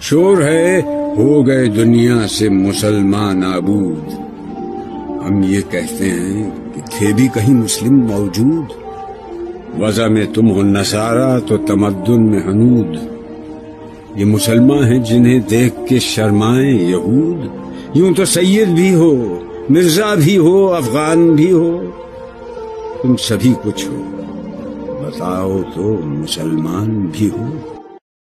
شور ہے ہو گئے دنیا سے مسلمان آبود ہم یہ کہتے ہیں کہ تھے بھی کہیں مسلم موجود، وضع میں تم ہو نصارہ تو تمدن میں حنود۔ یہ مسلمان ہیں جنہیں دیکھ کے شرمائیں یہود۔ یوں تو سید بھی ہو، مرزا بھی ہو، افغان بھی ہو۔ تم سبھی کچھ ہو، بتاؤ تو مسلمان بھی ہو۔